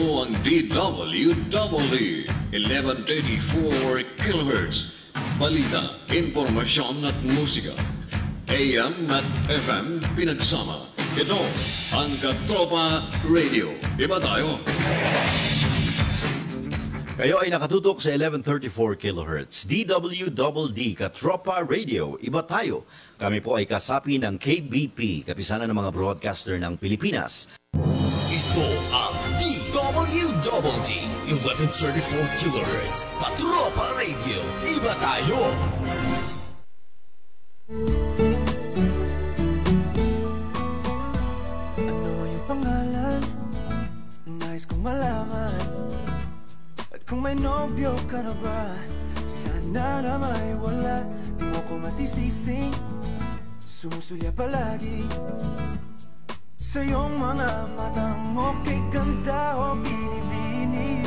Ito ang DWWD 1134 kHz. Balita, impormasyon at musika. AM at FM pinagsama. Ito ang Katropa Radio. Iba tayo. Kayo ay nakatutok sa 1134 kHz. DWDD Katropa Radio. Iba tayo. Kami po ay kasapi ng KBP, kapisanan ng mga broadcaster ng Pilipinas. Ito ang DWWD 1134 kHz Patropa Radio. Iba tayo. Ano yung pangalan? Nais kong malaman. At kung may nobyo ka na ba Sana na may wala. Di mo ko masisising. Sumusulya palagi Sa iyong mga mata mo Kay ganda o binibini.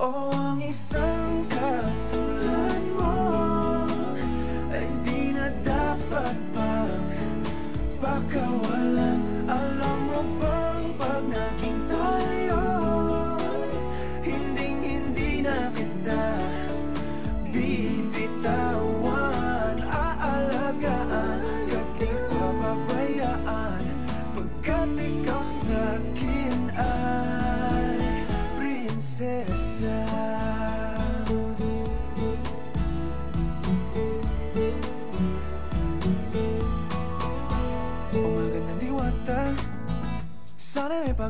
O ang isang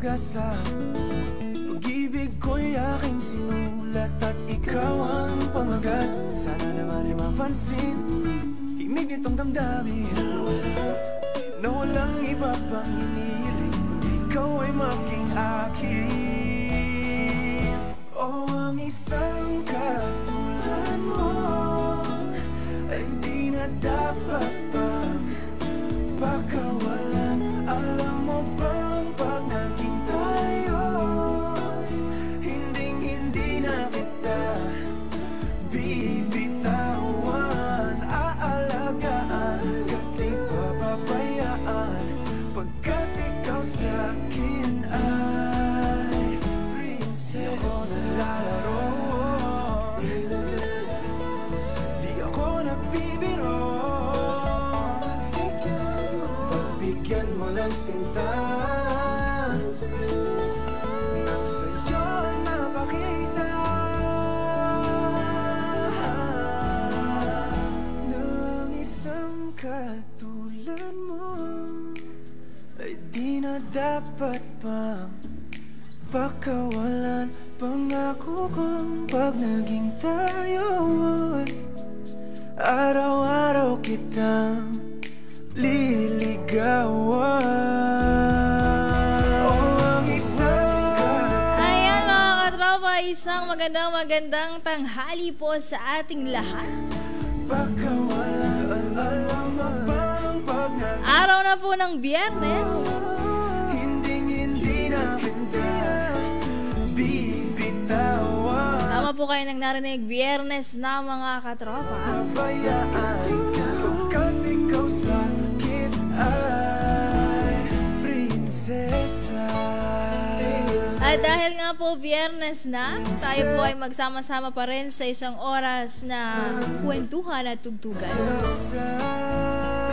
pag-asa Pag-ibig ko'y aking sinulat At ikaw ang pamagat. Sana naman ay mapansin Himig nitong damdamin. Na walang iba pang hinihiling Kundi ikaw ay maging akin. O ang isang katulad mo Ay di na dapat pagkawalan Pangako kong pag naging tayo ay Araw-araw kitang liligawan O ang isang Ayan mga katropa, isang magandang magandang tanghali po sa ating lahat. pagkawalan Alam mo bang pag naging Araw na po ng biyernes. Kayo nang narinig, biyernes na mga katropa. Pabayaan Pagkat ikaw sa'kin ay prinsesa At dahil nga po biyernes na, tayo po ay magsama-sama pa rin sa isang oras na kwentuhan at tugtugan.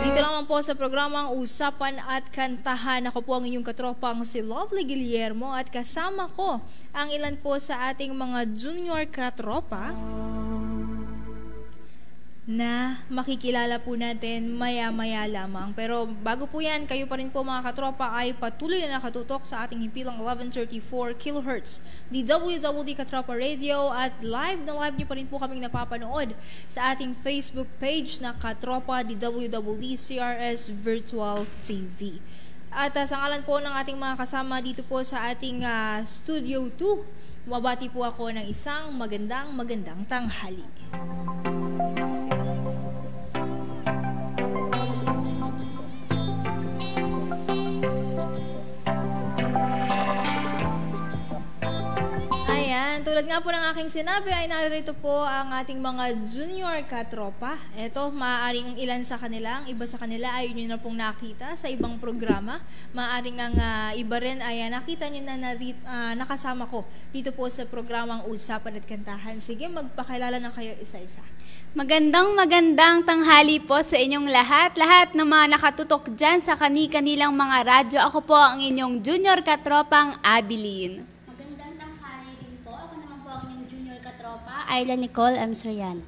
Dito naman po sa programang Usapan at Kantahan. Ako po ang inyong katropang si Lovely Guillermo at kasama ko ang ilan po sa ating mga junior katropa na makikilala po natin maya-maya lamang. Pero bago po yan, kayo pa rin po mga katropa ay patuloy na nakatutok sa ating himpilang 1134 kHz di WWD Katropa Radio at live na live niyo pa rin po kaming napapanood sa ating Facebook page na Katropa di WWD CRS Virtual TV. At uh, sa ngalan po ng ating mga kasama dito po sa ating uh, Studio 2, mabati po ako ng isang magandang magandang tanghali. Ayan, tulad nga po ng aking sinabi ay naririto po ang ating mga junior katropa. Ito, maaaring ilan sa kanila, ang iba sa kanila ay nyo na pong nakita sa ibang programa. Maaaring ang ah, iba rin ay ah, nakita nyo na, na ah, nakasama ko dito po sa programang Usapan at Kantahan. Sige, magpakilala na kayo isa-isa. Magandang magandang tanghali po sa inyong lahat. Lahat ng mga nakatutok dyan sa kani-kanilang mga radyo. Ako po ang inyong junior katropang Abilin. Magandang tanghali din po. Ako naman po ang inyong junior katropa, Ayla Nicole M. Soriano.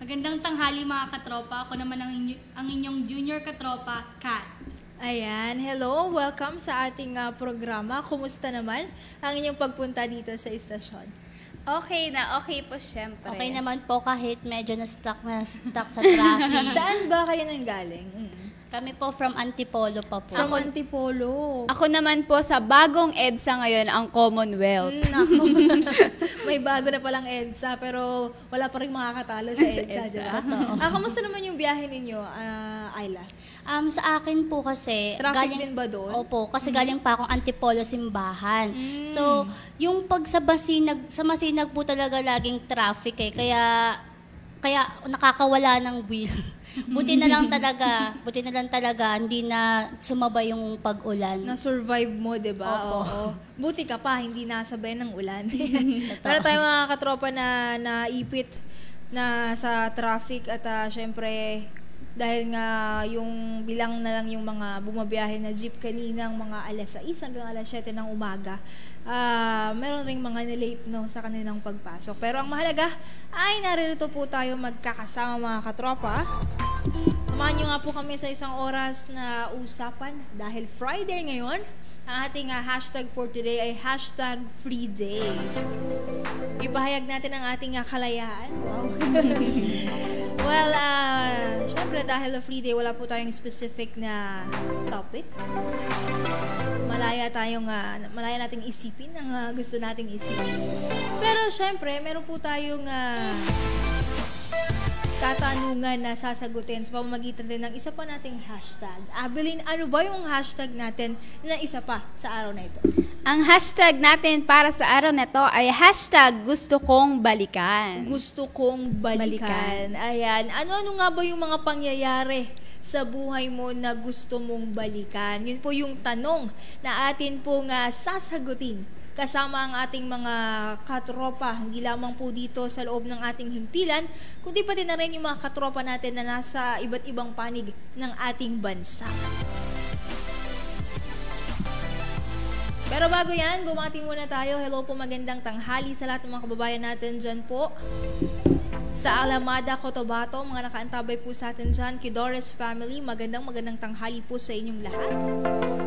Magandang tanghali mga katropa. Ako naman ang, inyo- ang inyong junior katropa, Kat. Ayan, hello, welcome sa ating ah, programa. Kumusta naman ang inyong pagpunta dito sa istasyon? Okay na, okay po syempre. Okay naman po kahit medyo na-stuck na stuck sa traffic. Saan ba kayo nanggaling? Mm. Kami po from Antipolo pa po. From Antipolo. Ako naman po sa bagong EDSA ngayon, ang Commonwealth. Mm, Nako. May bago na palang EDSA, pero wala pa rin makakatalo sa EDSA, di ba? Totoo. Ah, kamusta naman yung biyahe ninyo, ah, Ayla? Um, sa akin po kasi... Traffic din ba doon? Mm. Opo, kasi galing pa akong Antipolo simbahan. So, yung pag sa Masinag, sa Masinag po talaga laging traffic eh. Kaya, kaya nakakawala ng wheel. buti na lang talaga, buti na lang talaga, hindi na sumabay yung pag-ulan. Na-survive mo, di ba? Opo. Oo. Buti ka pa, hindi nasabay ng ulan. Pero tayo mga katropa na naipit na sa traffic at ah, syempre dahil nga yung bilang na lang yung mga bumabiyahe na jeep kaninang mga alas 6 hanggang alas 7 ng umaga. Ah, meron ring mga na-late no sa kanilang pagpasok. Pero ang mahalaga ay naririto po tayo magkakasama mga katropa. Samahan nyo nga po kami sa isang oras na usapan dahil Friday ngayon. Ang ating ah, hashtag for today ay hashtag free day. Ipahayag natin ang ating ah, kalayaan. Wow. well, ah, syempre dahil free day, wala po tayong specific na topic. Malaya tayong, ah, malaya nating isipin ang ah, gusto nating isipin. Pero syempre, meron po tayong ah, katanungan na sasagutin sa pamamagitan din ng isa pa nating hashtag. Abilin, ano ba yung hashtag natin na isa pa sa araw na ito? Ang hashtag natin para sa araw na to ay hashtag gusto kong balikan. Gusto kong balikan. Ayan. Ano-ano nga ba yung mga pangyayari sa buhay mo na gusto mong balikan? Yun po yung tanong na atin pong ah, sasagutin kasama ang ating mga katropa, hindi lamang po dito sa loob ng ating himpilan, kundi pati na rin yung mga katropa natin na nasa iba't ibang panig ng ating bansa. Pero bago yan, bumati muna tayo. Hello po, magandang tanghali sa lahat ng mga kababayan natin dyan po. Sa Alamada, Cotabato, mga nakaantabay po sa atin dyan. Kidores family, magandang magandang tanghali po sa inyong lahat.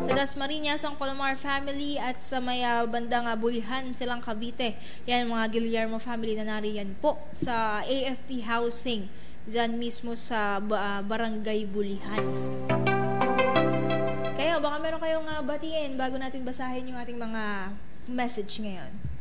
Sa Dasmariñas, ang Palomar family at sa may ah, bandang ah, Bulihan, silang Cavite. Yan, mga Guillermo family na nariyan po sa AFP Housing. Dyan mismo sa ah, Barangay Bulihan. Kayo, baka meron kayong ah, batiin bago natin basahin yung ating mga message ngayon.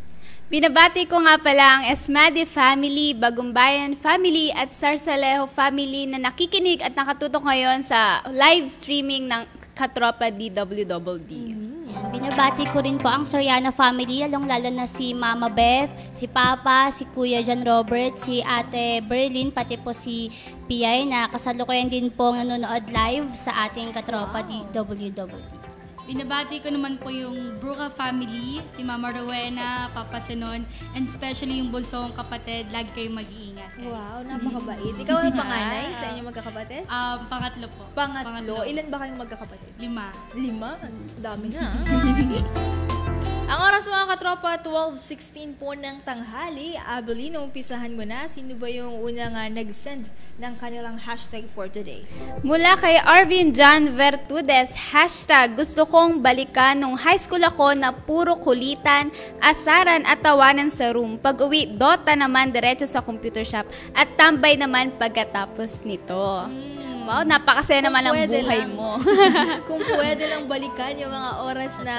Binabati ko nga pala ang Esmadi family, Bagumbayan family at Sarsalejo family na nakikinig at nakatutok ngayon sa live streaming ng Katropa DWWD. Yan. Binabati ko rin po ang Soriano family, lalong-lalo na si Mama Beth, si Papa, si Kuya John Robert, si Ate Berlin, pati po si Piyay na kasalukuyan din po nanonood live sa ating katropa DWWD. Binabati ko naman po yung Bruca family, si Mama Rowena, Papa Sinon, and especially yung bunsong kapatid. Lagi kayong mag-iingat. guys. Wow, napakabait. Ikaw ang panganay sa inyong magkakapatid? Um, pangatlo po. Pangatlo. Ilan ba kayong magkakapatid? Lima. Lima? Dami na. Ang oras mga katropa, 12.16 po ng tanghali. Abelino, umpisahan mo na. Sino ba yung unang uh, nag-send ng kanilang hashtag for today? Mula kay Arvin John Vertudes, hashtag gusto kong balikan nung high school ako na puro kulitan, asaran at tawanan sa room. Pag uwi, Dota naman diretso sa computer shop at tambay naman pagkatapos nito. Wow, napakasaya naman ang buhay lang. mo. kung pwede lang balikan yung mga oras na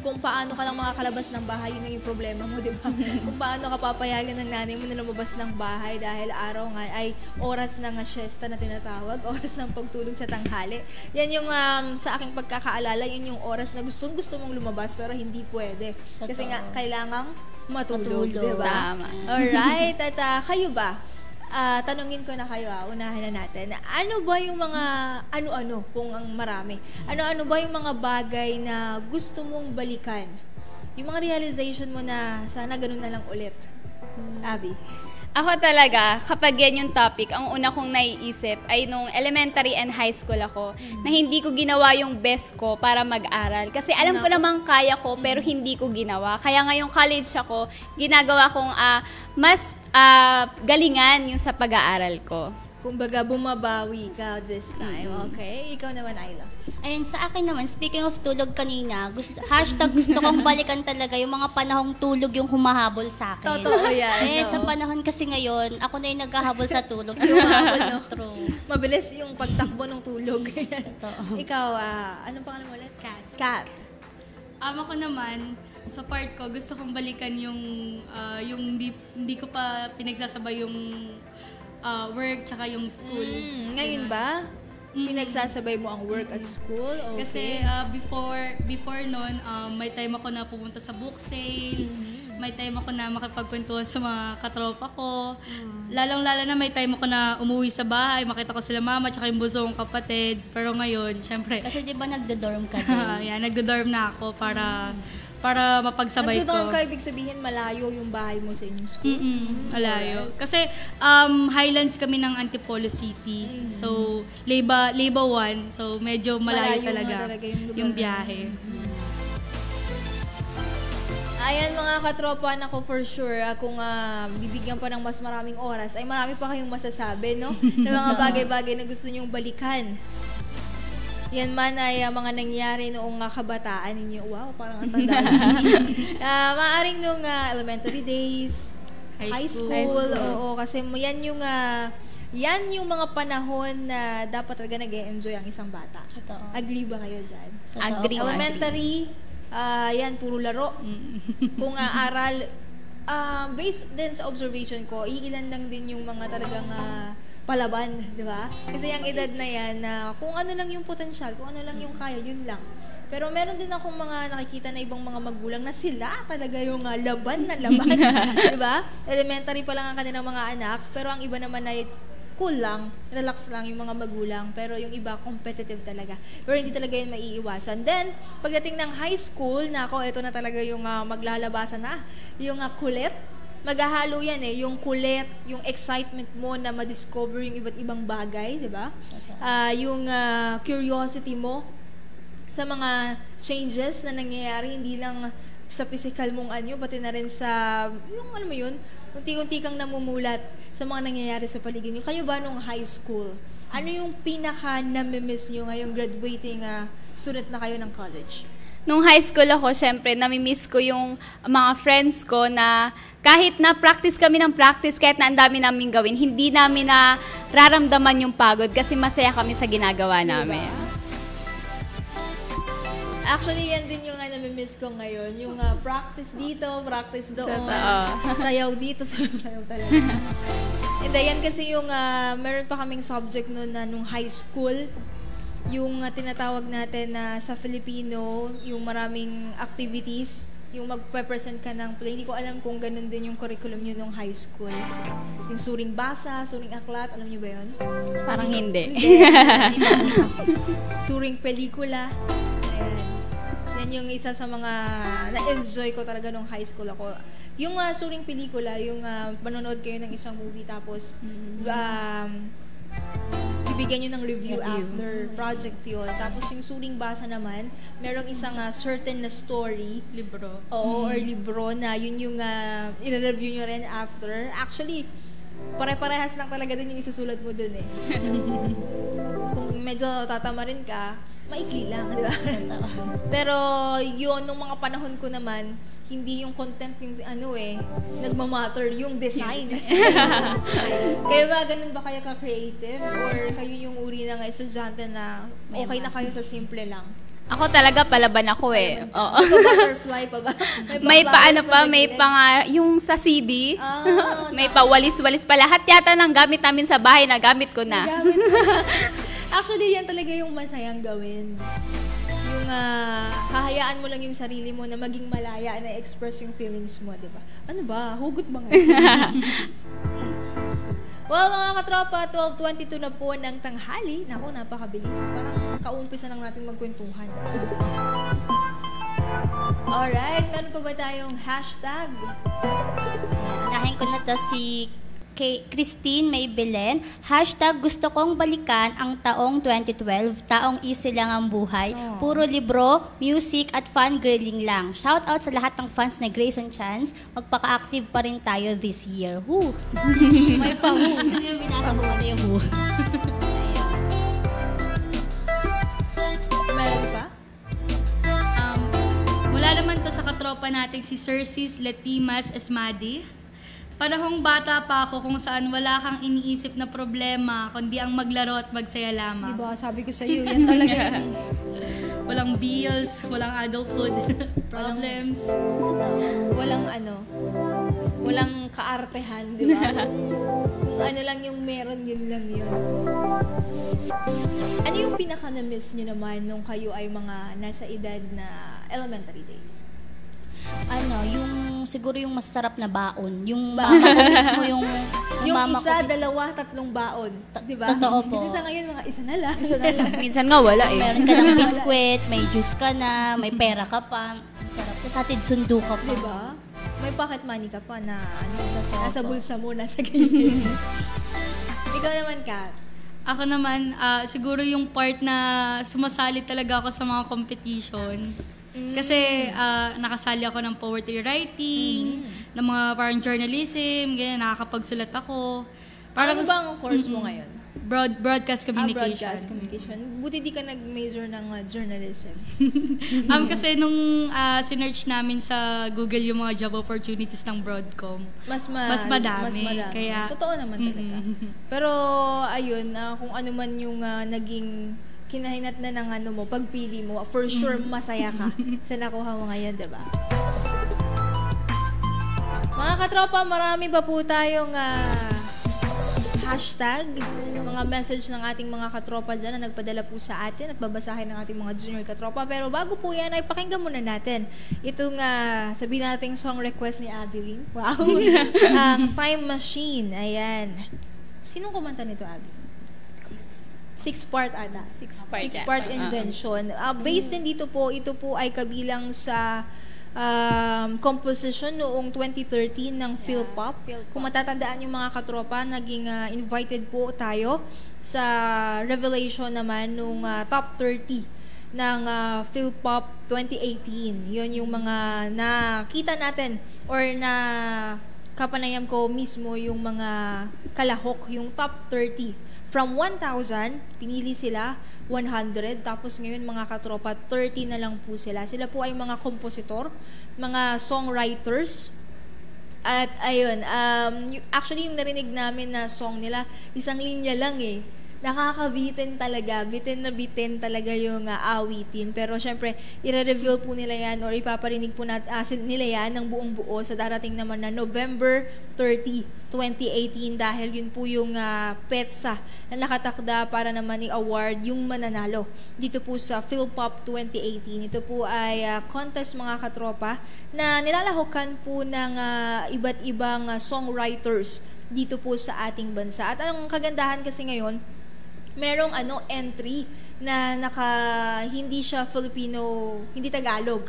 kung paano ka lang makakalabas ng bahay, yun yung problema mo, di ba? kung paano ka papayagan ng nanay mo na lumabas ng bahay dahil araw nga ay oras ng siesta na tinatawag, oras ng pagtulog sa tanghali. Yan yung um, sa aking pagkakaalala, yun yung oras na gustong gusto mong lumabas pero hindi pwede. Kasi nga, kailangang matulog, Matulog. di ba? Tama. Alright, at ah, kayo ba? Ah, tanungin ko na kayo, ah, unahin na natin. Ano ba yung mga, ano-ano, kung ang marami, ano-ano ba yung mga bagay na gusto mong balikan? Yung mga realization mo na sana ganun na lang ulit. Abby. Ako talaga, kapag yan yung topic, ang una kong naiisip ay nung elementary and high school ako, na hindi ko ginawa yung best ko para mag-aral. Kasi alam ko Nako. namang kaya ko, pero hindi ko ginawa. Kaya ngayong college ako, ginagawa kong ah, mas ah, galingan yung sa pag-aaral ko. Kumbaga, bumabawi ka this time. Okay? Ikaw naman, Ayla. Ayun, sa akin naman, speaking of tulog kanina, gusto, hashtag gusto kong balikan talaga yung mga panahong tulog yung humahabol sa akin. Totoo yan. Eh, no? sa panahon kasi ngayon, ako na yung naghahabol sa tulog. Yung humahabol, no? True. Mabilis yung pagtakbo ng tulog. Totoo. Ikaw, ah, anong pangalan mo ulit? Kat. Kat. Um, ako naman, sa part ko, gusto kong balikan yung, ah, yung hindi, hindi ko pa pinagsasabay yung ah, work tsaka yung school. Mm, ngayon ba? Mm. Pinagsasabay mo ang work at school? Okay. Kasi ah, before before noon, um, may time ako na pumunta sa book sale. May time ako na makipagkwentuhan sa mga katropa ko. Lalong-lalo na may time ako na umuwi sa bahay, makita ko sila mama tsaka yung kong kapatid. Pero ngayon, syempre, Kasi di ba nagdo-dorm ka din? yan, nagdo-dorm na ako para para mapagsabay ko. Nagdodorm ka, ibig sabihin malayo yung bahay mo sa inyong school. Mm-mm, malayo. Kasi um, highlands kami ng Antipolo City. So, Leyva, Leyva 1. So, medyo malayo, Malayo talaga, talaga yung lugar yung biyahe. Ayan mga katropa, nako for sure, ah, kung ah, bibigyan pa ng mas maraming oras, ay marami pa kayong masasabi, no? na mga bagay-bagay na gusto nyong balikan. Yan man ay ah, mga nangyari noong ah, kabataan ninyo. Wow, parang ang tanda. Ah, maaring nung ah, elementary days, High high school. school, High school. oo, kasi yan yung ah, yan yung mga panahon na dapat talaga nag-enjoy ang isang bata. Totoo. Agree ba kayo dyan? Totoo. Agree. Elementary, ah, yan, puro laro. Kung ah, aral, ah, based din sa observation ko, iilan lang din yung mga talagang ah, palaban, di ba? Kasi yung edad na yan, na kung ano lang yung potensyal, kung ano lang yung kaya, yun lang. Pero meron din akong mga nakikita na ibang mga magulang na sila talaga yung ah, laban na laban. di ba? Elementary pa lang ang kanilang mga anak, pero ang iba naman ay cool lang, relax lang yung mga magulang, pero yung iba competitive talaga. Pero hindi talaga yun maiiwasan. Then, pagdating ng high school, nako, ito na talaga yung ah, maglalabasan na. Yung ah, kulit, maghahalo yan eh, yung kulit, yung excitement mo na ma-discover yung iba't ibang bagay, di ba? Ah, yung ah, curiosity mo sa mga changes na nangyayari, hindi lang sa physical mong anyo, pati na rin sa, yung ano mo yun, unti-unti kang namumulat sa mga nangyayari sa paligid niyo. Kayo ba nung high school, ano yung pinaka na-miss nyo ngayong graduating ah, student na kayo ng college? Nung high school ako, syempre, namimiss ko yung mga friends ko na kahit na practice kami ng practice, kahit na ang dami namin gawin, hindi namin na raramdaman yung pagod kasi masaya kami sa ginagawa namin. Actually, yan din yung nga namimiss ko ngayon. Yung ah, practice dito, practice doon. Totoo. sayaw dito, sayaw, talaga. Hindi, yan kasi yung, ah, meron pa kaming subject noon na nung high school. Yung ah, tinatawag natin na sa Filipino, yung maraming activities, yung magpe-present ka ng play. Hindi ko alam kung ganun din yung curriculum nyo nung high school. Yung suring basa, suring aklat, alam nyo ba yun? Parang hindi. suring pelikula. Yan yung isa sa mga na-enjoy ko talaga nung high school ako. Yung uh, suring pelikula, yung uh, manonood kayo ng isang movie tapos um, bibigyan nyo ng review, after project yun. Tapos yung suling basa naman, merong isang ah, certain na story Libro. Oo, or libro na yun yung uh, i-review nyo rin after. Actually, pare-parehas lang talaga din yung isusulat mo dun eh. Kung medyo tatama rin ka, maikli lang, di ba? Pero yun, nung mga panahon ko naman, hindi yung content yung ano eh, nagmamatter yung designs. kayo ba, ganun ba kayo ka-creative? Or kayo yung uri ng estudyante na okay na kayo sa simple lang? Ako talaga palaban ako eh. Oo. Butterfly pa ba? may pa ano pa, na may pa nga, yung sa CD, Ah, may pa walis-walis pa. Lahat yata ng gamit namin sa bahay, nagamit ko na. Gamit mo. Actually, yan talaga yung masayang gawin. Ah, hahayaan mo lang yung sarili mo na maging malaya na express yung feelings mo, di ba? Ano ba? Hugot ba ngayon? well, mga katropa, 12.22 na po ng tanghali. Naku, napakabilis. Parang kaumpisa lang natin magkwentuhan. Alright, meron pa ba tayong hashtag? Unahin ko na to si kay Christine May Belen. Hashtag gusto kong balikan ang taong 2012. Taong easy lang ang buhay. Oh. Puro libro, music at fun girling lang. Shout out sa lahat ng fans na Grayson Chance. Magpaka-active pa rin tayo this year. Woo! May pa woo. Sino yung binasa mo? Ano yung woo? Meron pa? Um, wala naman to sa katropa nating si Cercis Letimas Esmadi. Panahong bata pa ako kung saan wala kang iniisip na problema, kundi ang maglaro at magsaya lamang. Diba? Sabi ko sa iyo, yan talaga. Walang bills, walang adulthood problems. walang ano, walang kaartehan, di ba? Kung ano lang yung meron, yun lang yun. Ano yung pinaka na-miss nyo naman nung kayo ay mga nasa edad na elementary days? Ano, yung siguro yung masarap na baon. Yung ko mismo yung... Yung mama isa, dalawa, tatlong baon. Di ba? Totoo po. Kasi sa ngayon, mga isa na lang. Minsan nga wala eh. Meron ka ng biskwit, may juice ka na, may pera ka pa. Sarap. Tapos hatid sundo ka pa. Di ba? May pocket money ka pa na ano, nasa bulsa mo, nasa gilid. Ikaw naman, Kat. Ako naman, ah, siguro yung part na sumasali talaga ako sa mga competitions. Kasi ah, nakasali ako ng poetry writing, ng mga parang journalism, ganyan, nakakapagsulat ako. Parang ano ba ang course mo ngayon? broad, broadcast Ah, communication. broadcast communication. Buti di ka nag-major ng uh, journalism. um, kasi nung uh, sinerch namin sa Google yung mga job opportunities ng Broadcom, Mas, ma- Mas madami, Mas madami. kaya- Totoo naman talaga. Pero, ayun, ah, kung ano man yung ah, naging kinahinat na ng ano mo, pagpili mo, for sure masaya ka sa nakuha mo ngayon, di ba? Mga katropa, marami ba po tayong ah, hashtag, mga message ng ating mga katropa dyan na nagpadala po sa atin at babasahin ng ating mga junior katropa. Pero bago po yan, ay pakinggan muna natin itong uh, sabihin nating song request ni Abilin. Wow! Ang Time Machine. Ayan. Sinong kumanta nito, Abby? Six part ata. Six part Six yan. part Ah. invention. Uh, based din dito po, ito po ay kabilang sa um, composition noong 2013 ng Philpop. Kung matatandaan yung mga katropa, naging uh, invited po tayo sa revelation naman nung uh, top 30 ng uh, Philpop 2018. Yun yung mga nakita natin or na kapanayam ko mismo yung mga kalahok, yung top 30. From 1,000, pinili sila 100. Tapos ngayon mga katropa, 30 na lang po sila. Sila po ay mga kompositor, mga songwriters. At ayun, um, actually yung narinig namin na song nila, isang linya lang eh. Nakakabitin talaga, bitin na bitin talaga yung uh, awitin. Pero syempre, i-reveal po nila yan or ipaparinig po nat, sin- nila yan ng buong buo sa darating naman na November 30, 2018 dahil yun po yung uh, petsa na nakatakda para naman i-award yung mananalo dito po sa Philpop 2018. Ito po ay ah, contest mga katropa na nilalahukan po ng ah, iba't ibang ah, songwriters dito po sa ating bansa. At ang kagandahan kasi ngayon, merong ano entry na naka hindi siya Filipino, hindi Tagalog.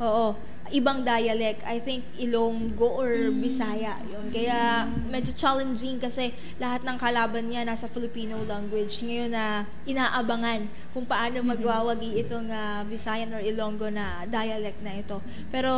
Oo. Ibang dialect. I think Ilonggo or Bisaya yun. Kaya medyo challenging kasi lahat ng kalaban niya nasa Filipino language. Ngayon na inaabangan kung paano magwawagi itong ah, Visayan or Ilonggo na dialect na ito. Pero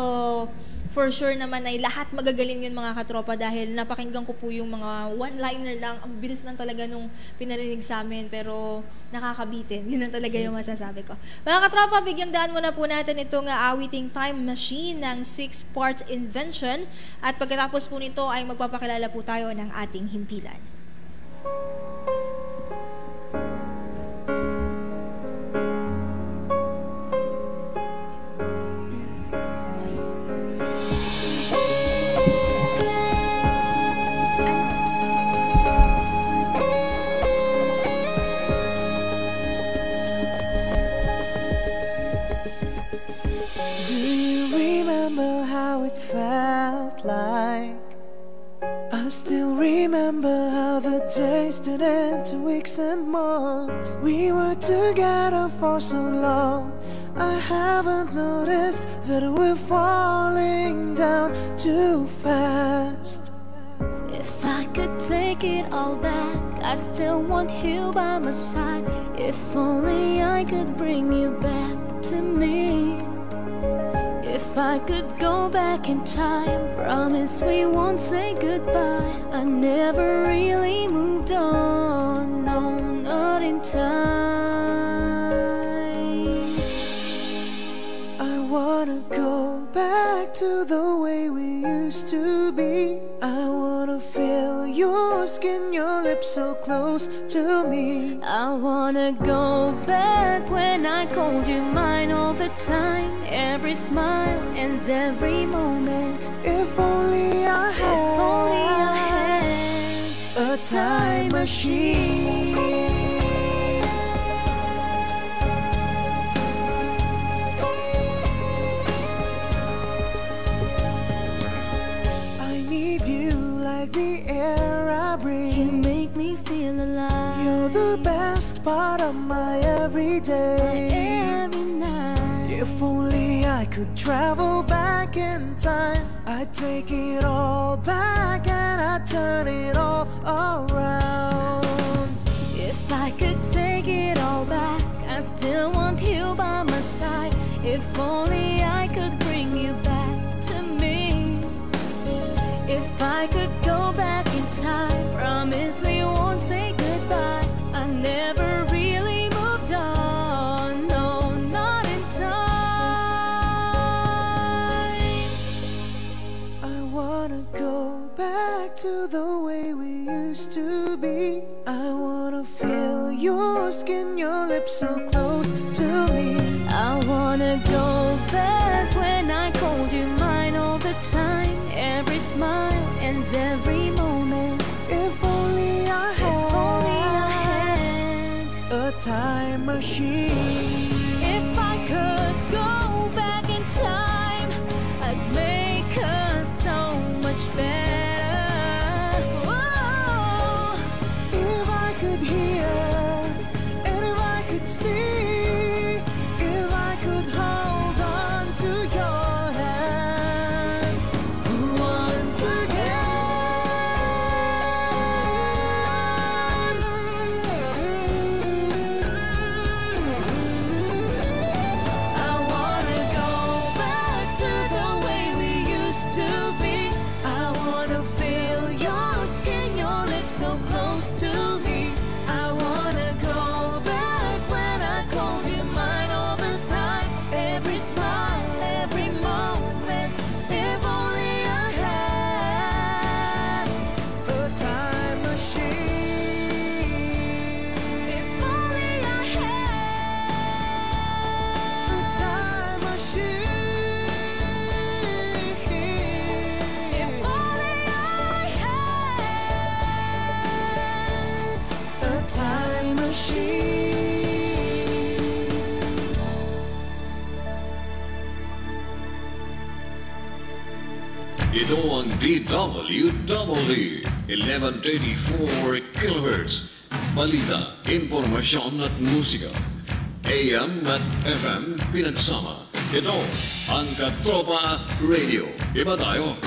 for sure naman ay lahat magagaling yun mga katropa dahil napakinggan ko po yung mga one-liner lang. Ang bilis lang talaga nung pinarinig sa amin pero nakakabitin. Yun ang talaga yung masasabi ko. Mga katropa, bigyang daan muna po natin itong uh, awiting time machine ng Six Parts Invention at pagkatapos po nito ay magpapakilala po tayo ng ating himpilan. Remember how it felt like? I still remember how the days turned into weeks and months. We were together for so long. I haven't noticed that we're falling down too fast. If I could take it all back, I still want you by my side. If only I could bring you back to me. I could go back in time, promise we won't say goodbye. I never really moved on, no, not in time. I wanna go back to the way we used to be. I wanna skin, your lips so close to me. I wanna go back when I called you mine all the time. Every smile and every moment. If only I had, If only I had a time machine. The air I breathe. You make me feel alive. You're the best part of my everyday. My every night. If only I could travel back in time, I'd take it all back and I'd turn it all around. If I could take it all back, I still want you by my side. If only I could bring you back. If I could go back in time, promise we won't say goodbye. Ito ang DWWD 1134 kHz. Balita, impormasyon at musika. AM at FM pinagsama Ito ang Katropa Radio. Iba tayo.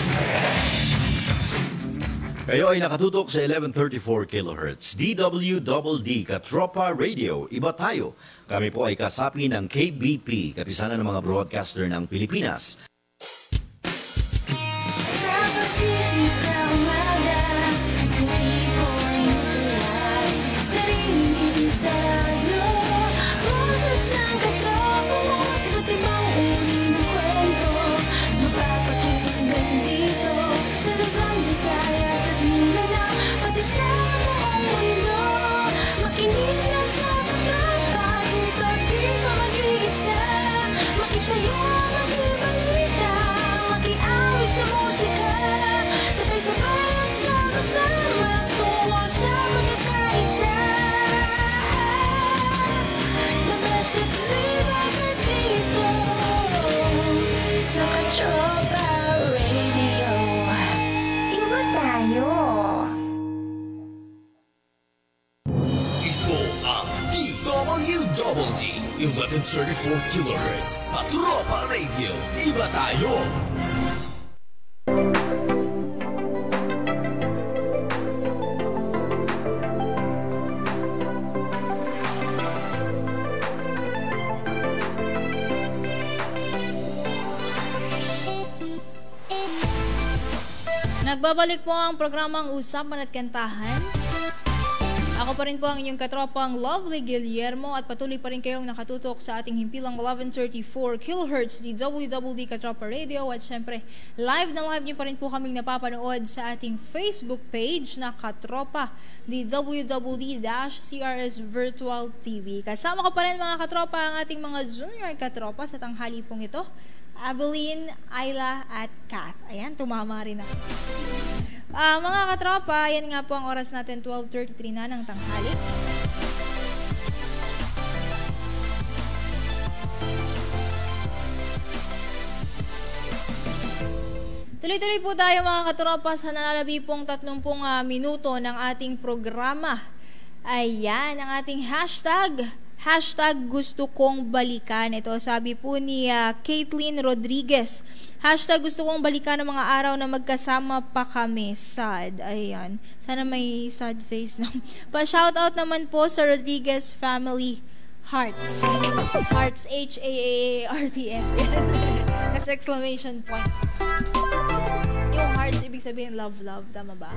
Kayo ay nakatutok sa 1134 kHz. DWDD Katropa Radio. Iba tayo. Kami po ay kasapi ng KBP, Kapisanan ng mga Broadcaster ng Pilipinas. 1134 kHz Patropa Radio. Iba tayo. Nagbabalik po ang programang Usapan at Kantahan. Ako pa rin po ang inyong katropang Lovely Guillermo at patuloy pa rin kayong nakatutok sa ating himpilang 1134 kHz di WWD Katropa Radio at syempre live na live niyo pa rin po kaming napapanood sa ating Facebook page na Katropa di WWD-CRS Virtual TV. Kasama ko pa rin mga katropa ang ating mga junior katropa sa tanghali pong ito. Abeline, Ayla, at Kath. Ayan, tumama rin ako. Ah, mga katropa, yan nga po ang oras natin, 12.33 na ng tanghali. Tuloy-tuloy po tayo mga katropa sa nalalabi pong 30 ah, minuto ng ating programa. Ayan, ang ating hashtag, hashtag gusto kong balikan. Ito sabi po ni ah, Caitlin Rodriguez. Hashtag gusto kong balikan ng mga araw na magkasama pa kami. Sad. Ayan. Sana may sad face na. Pa-shoutout naman po sa Rodriguez family. Hearts. Hearts, H-A-A-R-T-S. As exclamation point. Yung hearts, ibig sabihin love, love. Tama ba?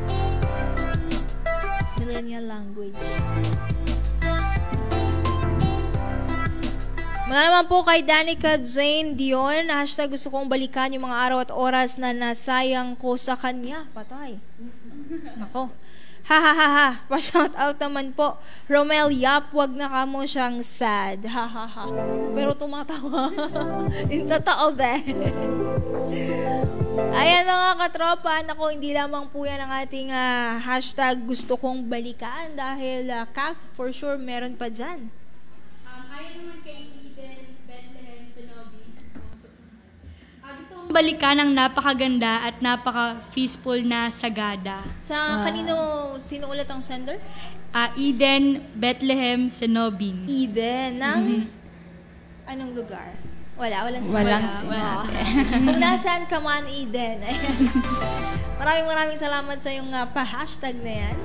Millennial language. Mula naman po kay Danica Jane Dion, hashtag gusto kong balikan yung mga araw at oras na nasayang ko sa kanya. Patay. Nako. Ha ha ha ha. Pa-shout out naman po. Romel Yap, wag na kamo siyang sad. Ha ha ha. Pero tumatawa. Yung totoo be. Ayan mga katropa, nako hindi lamang po yan ang ating ah, hashtag gusto kong balikan dahil uh, Kath for sure meron pa dyan. Balikan ang napakaganda at napaka-peaceful na Sagada. Sa kanino, sino ulit ang sender? Ah, Eden Bethlehem Senobin. Eden ng anong lugar? Wala, walang Walang wala. sinabi. Kung nasaan ka man, Eden. Ayan. maraming maraming salamat sa yung uh, pa-hashtag na yan.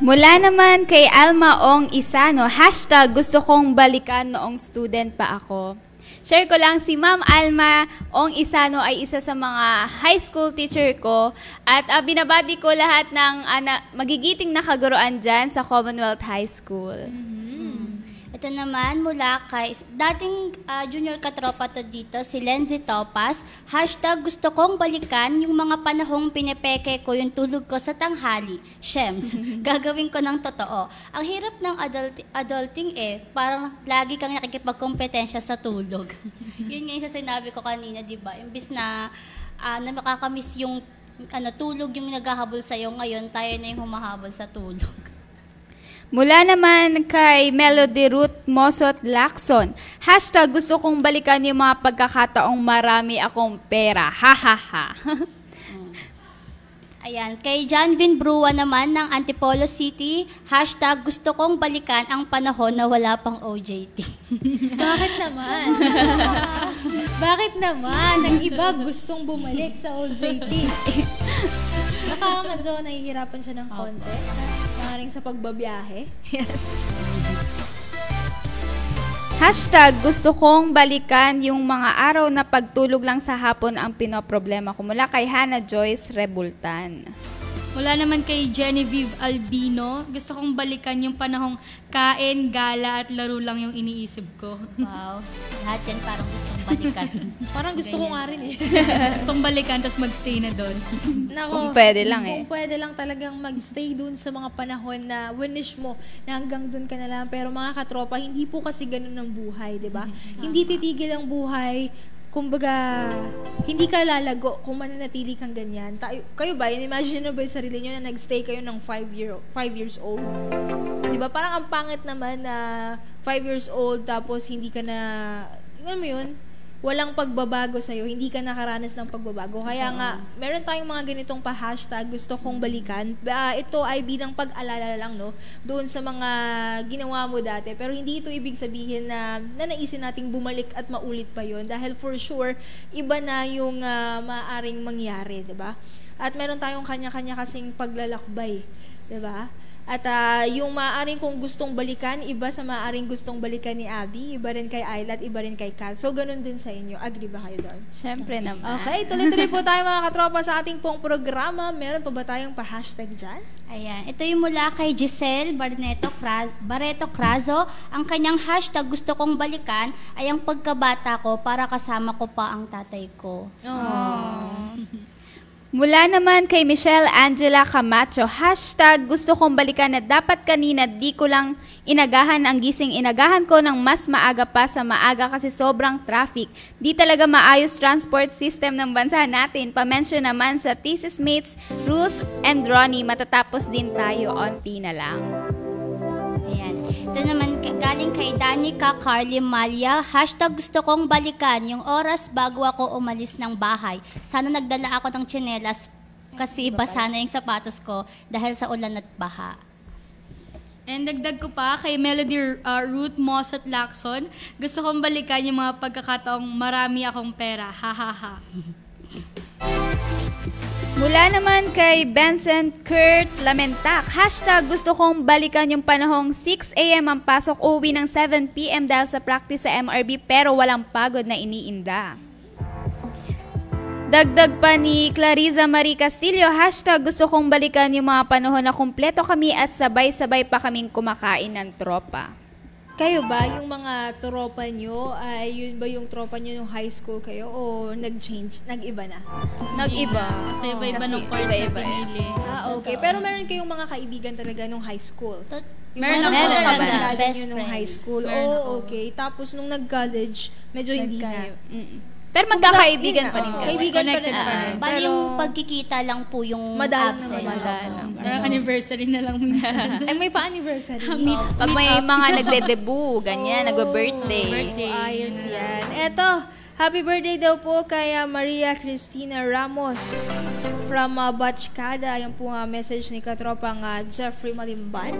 Mula naman kay Alma Ong Isano, hashtag gusto kong balikan noong student pa ako. Share ko lang, si Ma'am Alma Ong Isano ay isa sa mga high school teacher ko at ah, binabati ko lahat ng magigiting na kaguruan dyan sa Commonwealth High School. Ito naman mula kay dating ah, junior katropa to dito, si Lenzy Topas. Hashtag gusto kong balikan yung mga panahong pinepeke ko yung tulog ko sa tanghali. Shems, gagawin ko ng totoo. Ang hirap ng adult, adulting eh, parang lagi kang nakikipagkompetensya sa tulog. Yun nga yung sa sinabi ko kanina, di ba? Imbis na, ah, na makakamiss yung ano, tulog yung naghahabol sa'yo ngayon, tayo na yung humahabol sa tulog. Mula naman kay Melody Ruth Mosot Lacson, hashtag gusto kong balikan yung mga pagkakataong marami akong pera. Ha ha ha. Ayan, kay Janvin Brua naman ng Antipolo City, hashtag gusto kong balikan ang panahon na wala pang OJT. Bakit naman? Bakit naman? Ang iba gustong bumalik sa OJT. Baka nga Jo, nahihirapan siya ng konti. Maaaring sa pagbabiyahe. Hashtag gusto kong balikan yung mga araw na pagtulog lang sa hapon ang pinoproblema ko mula kay Hannah Joyce Rebultan. Mula naman kay Genevieve Albino, gusto kong balikan yung panahong kain, gala at laro lang yung iniisip ko. Wow, lahat yan parang gustong balikan. Parang gusto ko nga rin eh. Gustong balikan tapos magstay na doon. Nako, Kung pwede lang eh. Kung pwede lang talagang magstay dun sa mga panahon na winish mo na hanggang dun ka na lang. Pero mga katropa, hindi po kasi ganun ang buhay, di ba? Hindi titigil ang buhay. Kumbaga, hindi ka lalago kung mananatili kang ganyan. Tayo, kayo ba, imagine na ba yung sarili nyo na nagstay kayo ng 5 year, five years old? Ba? Parang ang pangit naman na 5 years old tapos hindi ka na, alam mo yun, walang pagbabago sa'yo, hindi ka nakaranas ng pagbabago. Kaya nga, meron tayong mga ganitong pa-hashtag, gusto kong balikan. Ah, ito ay bilang pag-alala lang, no? Doon sa mga ginawa mo dati. Pero hindi ito ibig sabihin na nanaisin nating bumalik at maulit pa yon Dahil for sure, iba na yung ah, maaaring mangyari, di ba? At meron tayong kanya-kanya kasing paglalakbay, di ba? At ah, yung maaaring kung gustong balikan, iba sa maaaring gustong balikan ni Abby, iba rin kay Ayla at iba rin kay Kat. So, ganun din sa inyo. Agree ba kayo doon? Siyempre naman. Okay, tuloy-tuloy po tayo mga katropa sa ating pong programa. Meron pa ba tayong pa-hashtag dyan? Ayan, ito yung mula kay Giselle Barneto Cra- Barreto Crazo. Ang kanyang hashtag gusto kong balikan ay ang pagkabata ko para kasama ko pa ang tatay ko. Mula naman kay Michelle Angela Camacho, hashtag gusto kong balikan na dapat kanina di ko lang inagahan ang gising. Inagahan ko ng mas maaga pa sa maaga kasi sobrang traffic. Di talaga maayos transport system ng bansa natin. Pamention naman sa thesis mates Ruth and Ronnie, matatapos din tayo, onti na lang. Ito naman galing kay Danica Carly Malia. Hashtag gusto kong balikan yung oras bago ako umalis ng bahay. Sana nagdala ako ng tsinelas kasi basa na yung sapatos ko dahil sa ulan at baha. And dagdag ko pa kay Melody uh, Ruth Mossot Lacson, gusto kong balikan yung mga pagkakataong marami akong pera. Ha ha ha. Mula naman kay Benson Kurt Lamentak, hashtag gusto kong balikan yung panahong 6 a.m. ang pasok uwi ng 7 p.m. dahil sa practice sa MRB pero walang pagod na iniinda. Dagdag pa ni Clariza Marie Castillo, hashtag gusto kong balikan yung mga panahon na kumpleto kami at sabay-sabay pa kaming kumakain ng tropa. Kayo ba, yung mga tropa nyo, ay yun ba yung tropa nyo nung high school kayo o nag-change, nag-iba na? Nag-iba. Kasi iba-iba Kasi ng course na iba-iba eh. pinili. Ah, okay. Pero meron kayong mga kaibigan talaga nung high school? Tot- Yung Meron mga ako. talaga Meron na. Best nyo nung high friends. school? Meron Oh, okay. Tapos nung nag-college, medyo hindi na. Mm-mm. Pero magkakaibigan pa rin kayo. Kaibigan pa rin rin. Bali Pero, yung pagkikita lang po yung Madalang na absent. madalang. Opo. Parang anniversary na lang minsan. ay, may pa-anniversary. Pag may mga nagde-debut, ganyan, nagbe-birthday. Birthday. Ayos yan. Eto, happy birthday daw po kay ah, Maria Cristina Ramos from uh, Batchkada. Yan po nga message ni katropang ah, Jeffrey Malimban.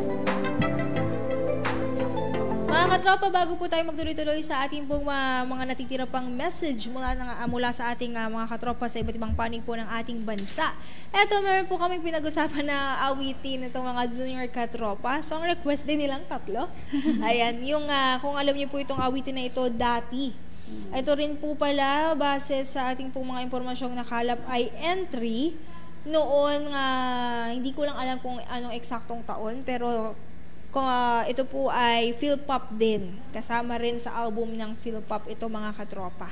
Mga katropa, bago po tayo magtuloy-tuloy sa ating pong mga, mga natitira pang message mula, na, mula sa ating ah, mga katropa sa iba't ibang panig po ng ating bansa. Eto, meron po kaming pinag-usapan na awitin itong mga junior katropa. So, ang request din nilang tatlo. Ayan, yung ah, kung alam niyo po itong awitin na ito dati. Ito rin po pala, base sa ating pong mga impormasyong nakalap, ay entry noon nga, hindi ko lang alam kung anong eksaktong taon, pero ah, ito po ay Philpop din. Kasama rin sa album ng Philpop ito mga katropa.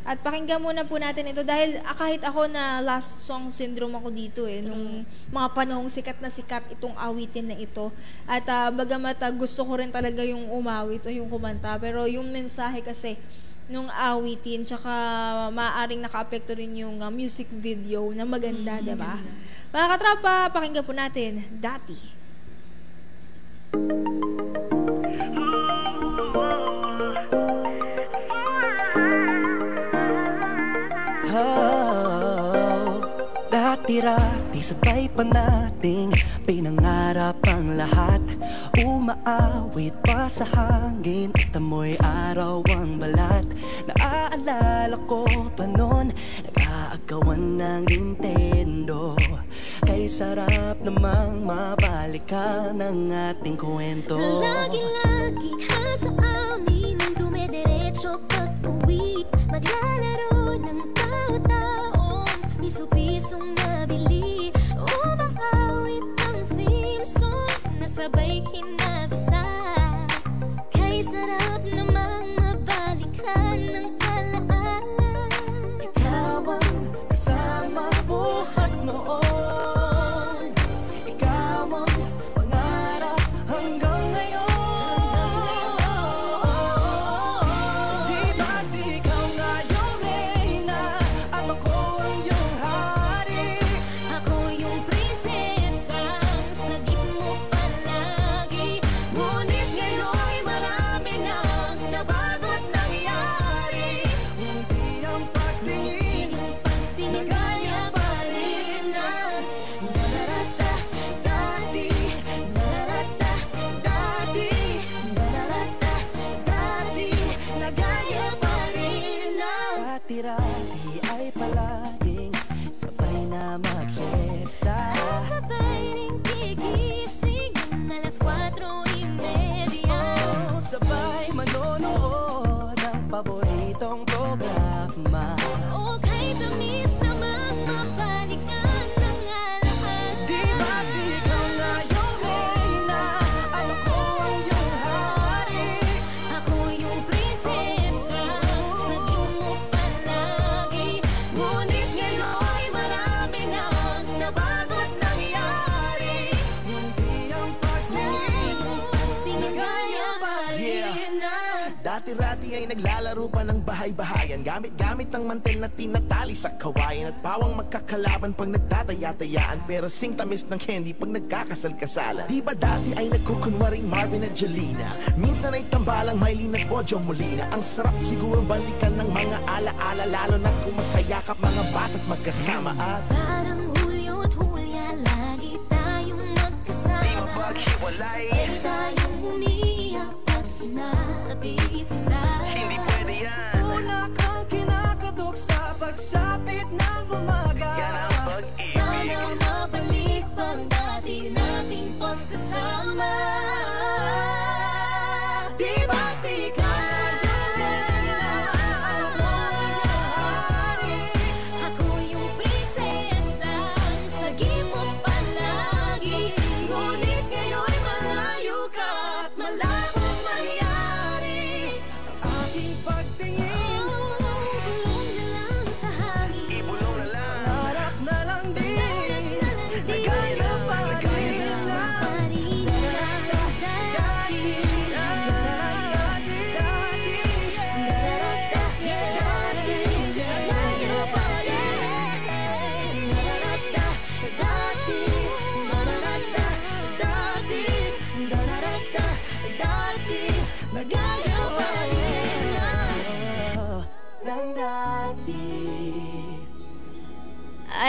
At pakinggan muna po natin ito dahil ah, kahit ako na last song syndrome ako dito eh nung mga panahong sikat na sikat itong awitin na ito. At ah, bagamat ah, gusto ko rin talaga yung umawit o yung kumanta pero yung mensahe kasi nung awitin tsaka maaaring nakaapekto rin yung ah, music video na maganda, 'di ba? Mga katropa, pakinggan po natin Dati. Dati-rati Sabay pa nating pinangarap ang lahat. Umaawit pa sa hangin At amoy araw ang balat. Naaalala ko pa noon Nag-aagawan ng Nintendo Kay sarap namang mabalikan ang ating kwento. Lagi-lagi ka sa amin Nang dumediretso pag uwi Maglalaro ng tao-taong Piso-pisong nabili. Umaawit ang theme song Nasabay kinabisa Dati-rati ay naglalaro pa ng bahay-bahayan. Gamit-gamit ang mantel na tinatali sa kawayan At pawang magkakalaban pag nagtataya-tayaan. Pero sing tamis ng candy pag nagkakasal-kasalan. Di ba dati ay nagkukunwaring Marvin at Jelena? Minsan ay tambalang Mylene at Bojo Molina. Ang sarap siguro balikan ng mga ala-ala Lalo na kung magkayakap mga bata't magkasama. At Parang Hulyo at Hulya Lagi tayong magkasama. Sabay tayong umiyak At inaabisisa Hindi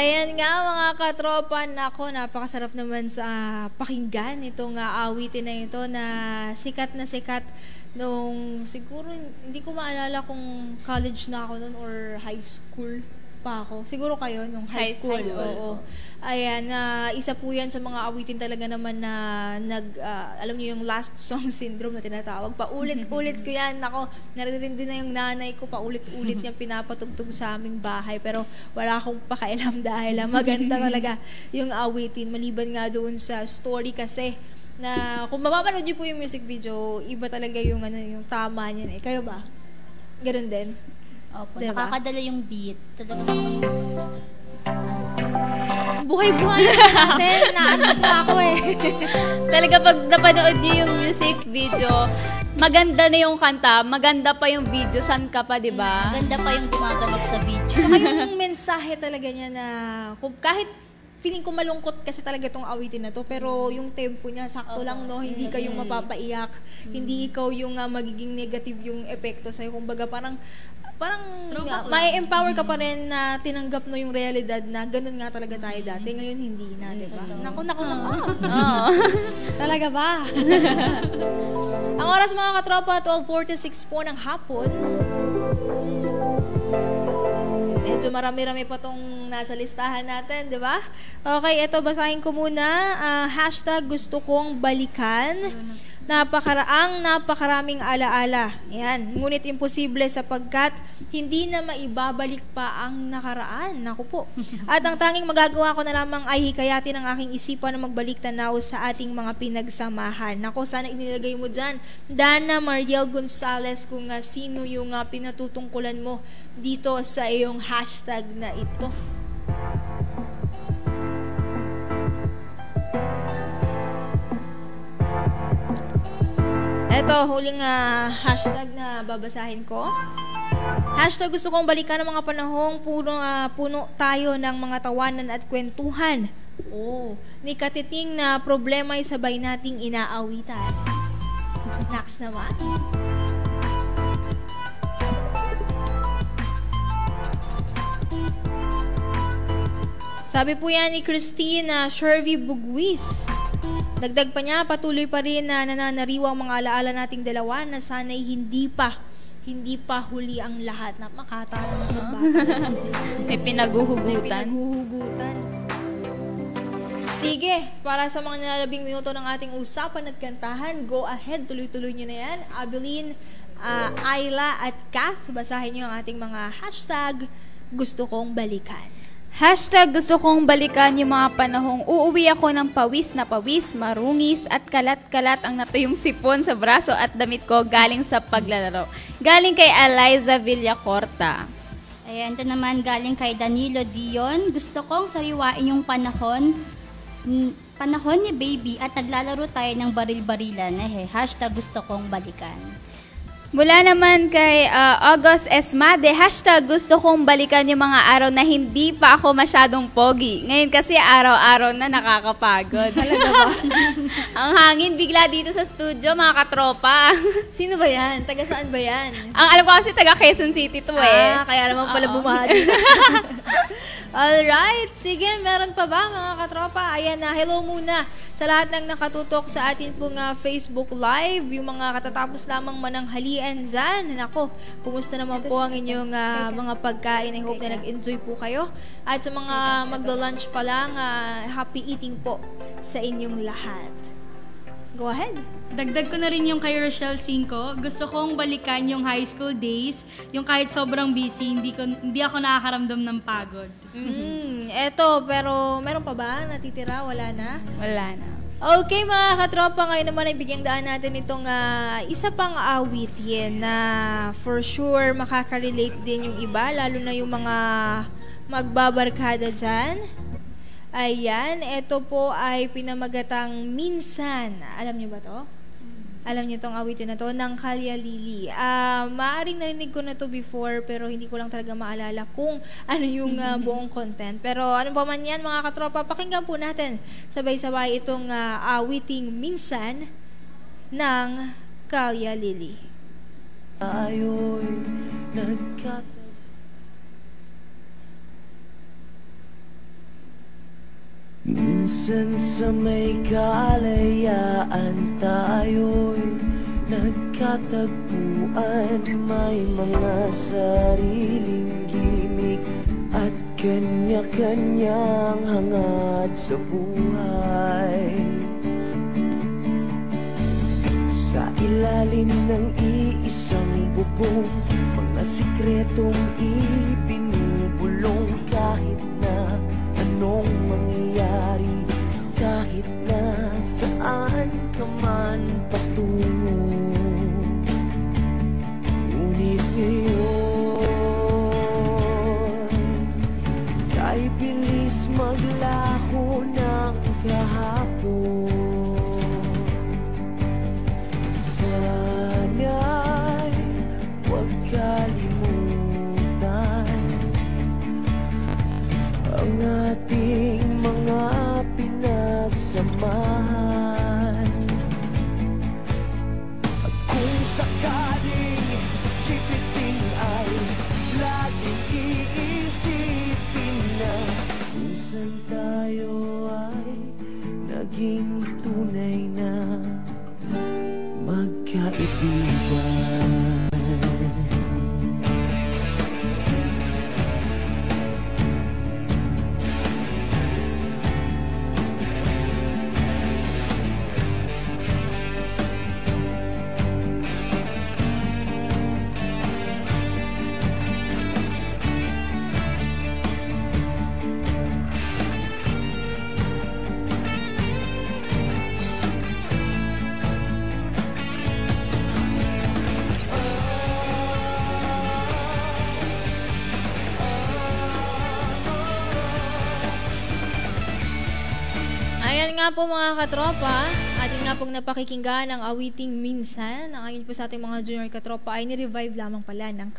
Ayan nga mga katropa, nako napakasarap naman sa pakinggan itong uh, awitin na ito na sikat na sikat nung siguro hindi ko maalala kung college na ako noon or high school pa ako. Siguro kayo nung high, High school. school. Oo. Ayan, na isa po yan sa mga awitin talaga naman na nag, ah, alam niyo yung last song syndrome na tinatawag. Paulit-ulit ko yan. Nako, naririnig din na yung nanay ko, paulit-ulit yung pinapatugtog sa aming bahay. Pero wala akong pakialam dahil ah, maganda talaga yung awitin. Maliban nga doon sa story kasi na kung mapapanood niyo po yung music video, iba talaga yung ano yung tama niyan eh. Kayo ba? Ganun din. Opo, Diba? nakakadala yung beat. Talagang Buhay-buhay natin. Naantok na ako eh. Talaga pag napanood niyo yung music video, maganda na yung kanta, maganda pa yung video, san ka pa, di ba? maganda pa yung gumaganap sa video. Tsaka yung mensahe talaga niya na kung kahit feeling ko malungkot kasi talaga itong awitin na to pero yung tempo niya sakto Oo. lang no hindi ka yung mapapaiyak hindi ikaw yung ah, magiging negative yung epekto sa'yo kumbaga parang parang nga, may empower ka pa rin na tinanggap mo yung realidad na ganun nga talaga tayo dati. Ngayon hindi na, di ba? Naku, naku, naku. Oo. Talaga ba? Ang oras mga katropa, 12.46 po ng hapon. Medyo marami-rami pa tong nasa listahan natin, di ba? Okay, ito basahin ko muna. Ah, hashtag gusto kong balikan. Napakaraang napakaraming alaala. Yan. Ngunit imposible sapagkat hindi na maibabalik pa ang nakaraan. Naku po. At ang tanging magagawa ko na lamang ay hikayatin ang aking isipan na magbalik tanaw sa ating mga pinagsamahan. Naku, sana inilagay mo dyan. Dana Mariel Gonzalez kung nga sino yung ah, pinatutungkulan mo dito sa iyong hashtag na ito. Eto, huling ah, hashtag na babasahin ko. Hashtag gusto kong balikan ng mga panahong puno, ah, puno tayo ng mga tawanan at kwentuhan. Oh, ni katiting na problema ay sabay nating inaawitan. Next naman. Sabi po yan ni Christine Shervy Bugwis. Dagdag pa niya, patuloy pa rin na nananariwa ang mga alaala nating dalawa na sana'y hindi pa, hindi pa huli ang lahat. Na makatara ng bata. May May pinaguhugutan. Sige, para sa mga nalalabing minuto ng ating usapan at kantahan, go ahead, tuloy-tuloy nyo na yan. Abilene, ah, Ayla at Kath, basahin nyo ang ating mga hashtag, gusto kong balikan. Hashtag gusto kong balikan yung mga panahong uuwi ako ng pawis na pawis, marungis at kalat-kalat ang natuyong sipon sa braso at damit ko galing sa paglalaro. Galing kay Eliza Villacorta. Ayan, ito naman galing kay Danilo Dion. Gusto kong sariwain yung panahon panahon ni baby at naglalaro tayo ng baril-barilan. Eh, hashtag gusto kong balikan. Mula naman kay uh, August Esmade, hashtag gusto kong balikan yung mga araw na hindi pa ako masyadong pogi. Ngayon kasi araw-araw na nakakapagod. Talaga ba? Ang hangin bigla dito sa studio, mga katropa. Sino ba yan? Taga saan ba yan? Ang alam ko kasi taga Quezon City to eh. Ah, kaya naman pala bumahagi. Alright, sige, meron pa ba mga katropa? Ayan na, hello muna sa lahat ng nakatutok sa atin pong ah, Facebook Live, yung mga katatapos lamang mananghalian dyan. Nako, kumusta naman po ang inyong ah, mga pagkain? I hope na nag-enjoy po kayo. At sa mga magla-lunch pa lang, ah, happy eating po sa inyong lahat. Go ahead. Dagdag ko na rin yung kay Rochelle Cinco. Gusto kong balikan yung high school days, yung kahit sobrang busy, hindi, ko, hindi ako nakakaramdam ng pagod. Mm, eto, pero meron pa ba natitira? Wala na? Wala na. Okay mga katropa, ngayon naman ay bigyang daan natin itong ah, isa pang awit yan na for sure makaka-relate din yung iba, lalo na yung mga magbabarkada dyan. Ayan, ito po ay pinamagatang Minsan. Alam niyo ba to? Alam niyo tong awitin na to ng Kalya Lili. Ah, maaring narinig ko na to before pero hindi ko lang talaga maalala kung ano yung ah, buong content. Pero ano pa man yan mga katropa, pakinggan po natin sabay-sabay itong ah, awiting Minsan ng Kalya Lili. Tayo'y nagkat Minsan sa may kalayaan tayo'y nagkatagpuan. May mga sariling gimmick at kanya-kanyang hangad sa buhay. Sa ilalim ng iisang bubong Mga sikretong ibinubulong Kahit nga po mga katropa, atin nga pong napakikinggan ang awiting minsan. Ang ayon po sa ating mga junior katropa ay ni-revive lamang pala ng.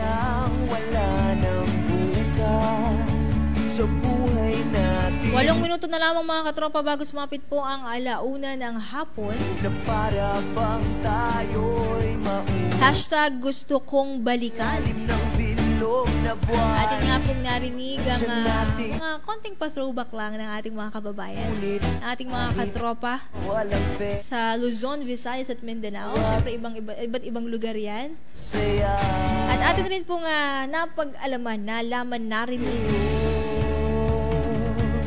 Ang wala ng bukas sa buhay natin Walong minuto na lamang mga katropa bago sumapit po ang alauna ng hapon. Na para bang tayo'y maulit Hashtag gusto kong balikan. ng na buwan Atin nga pong narinig ang ah, mga konting pa-throwback lang ng ating mga kababayan. Ng ating mga katropa sa Luzon, Visayas at Mindanao. Siyempre, ibang, iba, iba't ibang lugar yan. At atin rin pong uh, napag-alaman, nalaman, narinig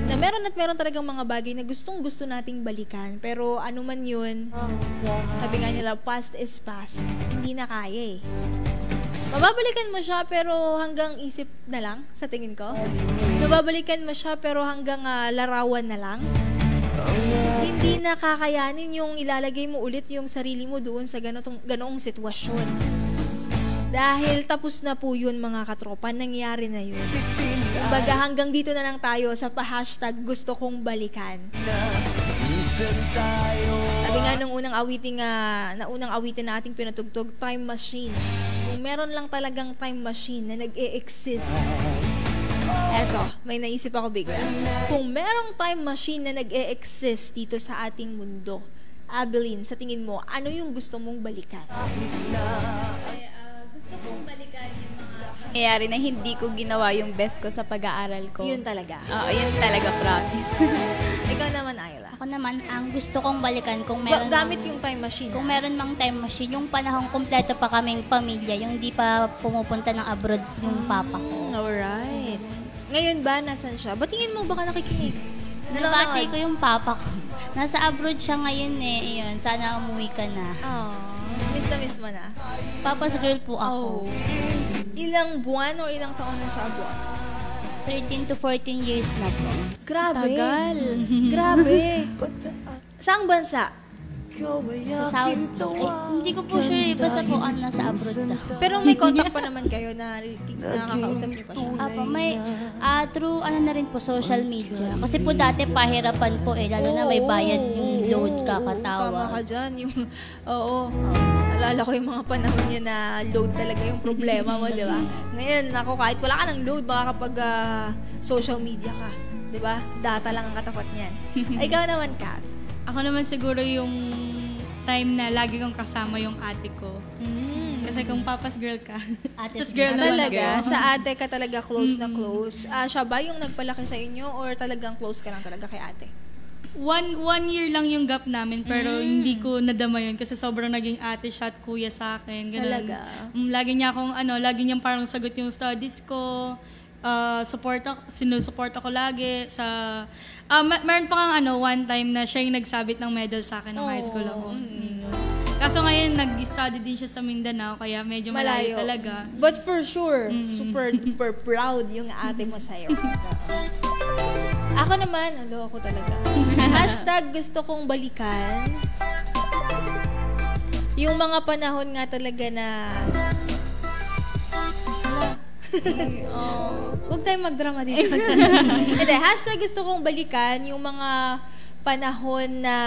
na meron at meron talagang mga bagay na gustong gusto nating balikan. Pero ano man yun, sabi nga nila, past is past. Hindi na kaya eh. Mababalikan mo siya pero hanggang isip na lang, sa tingin ko. Mababalikan mo siya pero hanggang ah, larawan na lang. Hindi na kakayanin yung ilalagay mo ulit yung sarili mo doon sa ganitong, ganoong sitwasyon. Dahil tapos na po yun mga katropa, nangyari na yun. Kumbaga hanggang dito na lang tayo sa pa-hashtag gusto kong balikan. Sabi nga nung unang awiting, ah, na unang awitin na ating pinatugtog, time machine. Kung meron lang talagang time machine na nag-e-exist, eto, may naisip ako bigla. Kung merong time machine na nag-e-exist dito sa ating mundo, Abeline, sa tingin mo, ano yung gusto mong balikan? gusto nangyayari na hindi ko ginawa yung best ko sa pag-aaral ko. Yun talaga. Oo, yun talaga, promise. Ikaw naman, Ayla. Ako naman, ang gusto kong balikan kung Ba- meron gamit mang- yung time machine. kung meron mang time machine, yung panahong kumpleto pa kaming pamilya, yung hindi pa pumupunta ng abroad yung papa ko. Alright. Ngayon ba, nasan siya? Batingin mo, baka nakikinig. Nabati ko yung papa ko. Nasa abroad siya ngayon eh. Ayun, sana umuwi ka na. Oh, miss na miss mo na. Papa's girl po ako. Oh. Ilang buwan or ilang taon na siya abroad? 13 to 14 years na po. Grabe. Tagal. Grabe. Saang bansa? Sa Saudi. Ay, hindi ko po sure eh. Basta po ano, nasa abroad daw. Pero may contact pa naman kayo na nakakausap niyo pa siya. Apo, may ah, through ano na rin po social media. Kasi po dati pahirapan po eh lalo na may bayad yung load Tama ka kakatawa. dyan. Yung, oo. Alala ko yung mga panahon niya na load talaga yung problema mo, di ba? Ngayon, ako, kahit wala ka ng load, baka kapag ah, social media ka, di ba? Data lang ang katapat niyan. Ay, ikaw naman, Kat. Ako naman siguro yung time na lagi kong kasama yung ate ko. Kasi kung papa's girl ka, Ate's girl naman Talaga, ako. sa ate ka talaga close na close. Ah, siya ba yung nagpalaki sa inyo or talagang close ka lang talaga kay ate? One, one year lang yung gap namin, pero hindi ko nadama yun kasi sobrang naging ate siya at kuya sa akin. Ganun. Talaga? Mm, lagi niya akong, ano, lagi niyang parang sagot yung studies ko, uh, support ako, sinusupport ako lagi sa, ah ma- meron pa nga ano, one time na siya yung nagsabit ng medal sa akin nung high school ako. Mm. Kaso ngayon, nag-study din siya sa Mindanao, kaya medyo malayo, talaga. But for sure, super duper proud yung ate mo sa'yo. ako naman, alo ako talaga. Hashtag gusto kong balikan. Yung mga panahon nga talaga na... oh, huwag tayong magdrama dito. Hindi, hashtag gusto kong balikan yung mga panahon na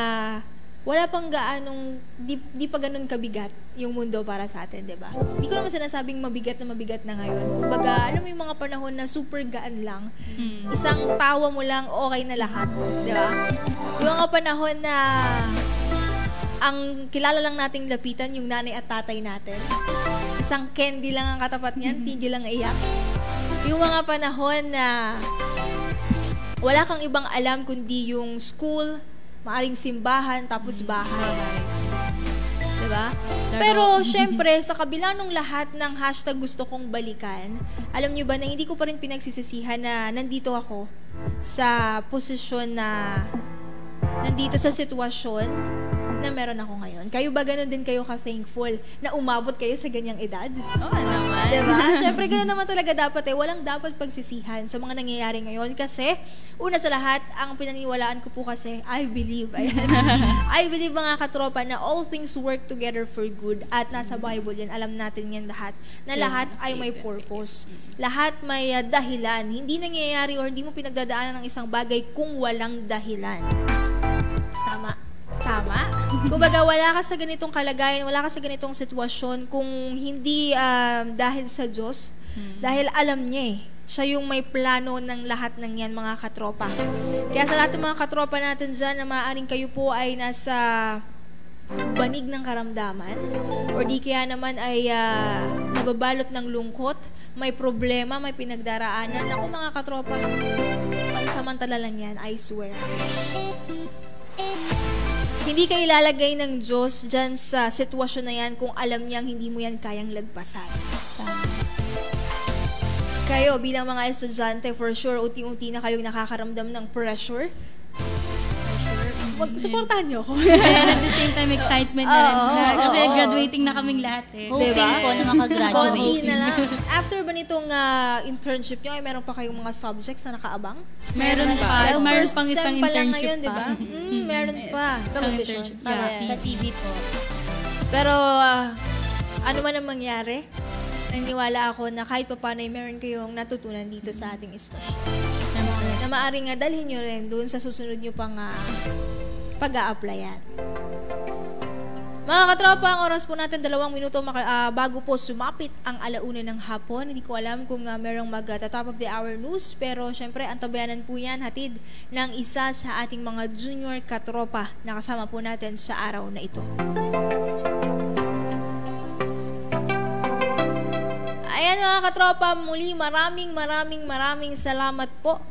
wala pang gaanong, di, di pa ganun kabigat yung mundo para sa atin, di ba? Hindi ko naman sinasabing mabigat na mabigat na ngayon. Kumbaga, alam mo yung mga panahon na super gaan lang. Isang tawa mo lang, okay na lahat. Di ba? Yung mga panahon na ang kilala lang nating lapitan, yung nanay at tatay natin. Isang candy lang ang katapat niyan, tigil lang iyak. Yung mga panahon na wala kang ibang alam kundi yung school, maaring simbahan, tapos bahay. Diba? Pero- Pero, syempre, sa kabila nung lahat ng hashtag gusto kong balikan, alam nyo ba na hindi ko pa rin pinagsisisihan na nandito ako sa posisyon na nandito sa sitwasyon na meron ako ngayon. Kayo ba ganun din kayo ka-thankful na umabot kayo sa ganyang edad? Oo naman. Diba? Siyempre, gano'n naman talaga dapat eh. Walang dapat pagsisihan sa mga nangyayari ngayon. Kasi, una sa lahat, ang pinaniwalaan ko po kasi, I believe. Ayan. I believe mga katropa na all things work together for good. At nasa Bible yan. Alam natin yan lahat. Na lahat ay may purpose. Lahat may uh, dahilan. Hindi nangyayari or hindi mo pinagdadaanan ng isang bagay kung walang dahilan. Tama. Tama. Kumbaga, wala ka sa ganitong kalagayan, wala ka sa ganitong sitwasyon kung hindi um, dahil sa Diyos. Dahil alam niya eh, siya yung may plano ng lahat ng yan, mga katropa. Kaya sa lahat ng mga katropa natin dyan na maaaring kayo po ay nasa banig ng karamdaman or di kaya naman ay ah, nababalot ng lungkot, may problema, may pinagdaraanan. Ako mga katropa, pansamantala lang yan, I swear. Hindi ka ilalagay ng Diyos dyan sa sitwasyon na yan kung alam niyang hindi mo yan kayang lagpasan. Kayo, bilang mga estudyante, for sure, unti-unti na kayong nakakaramdam ng pressure. Wag, supportahan niyo ako. And at the same time, excitement na rin. Na, oo, kasi oo. graduating na kaming lahat eh. Hoping Diba? po na makagraduate. Konti na lang. After ba nitong ah, internship nyo, ay meron pa kayong mga subjects na nakaabang? Meron pa. Well, Meron first pang isang pa lang internship ngayon, di pa. ba? Mm, meron pa. Isang Television. internship. Yeah. Sa TV po. Pero, ah, ano man ang mangyari, naniniwala ako na kahit pa paano ay meron kayong natutunan dito sa ating istasyon. Na maaaring nga dalhin nyo rin doon sa susunod nyo pang ah, pag-a-applyan. Mga katropa, ang oras po natin dalawang minuto maka- ah, bago po sumapit ang alauna ng hapon. Hindi ko alam kung ah, merong mag-top of the hour news, pero syempre, ang tabayanan po yan hatid ng isa sa ating mga junior katropa na kasama po natin sa araw na ito. Ayan mga katropa, muli maraming maraming maraming salamat po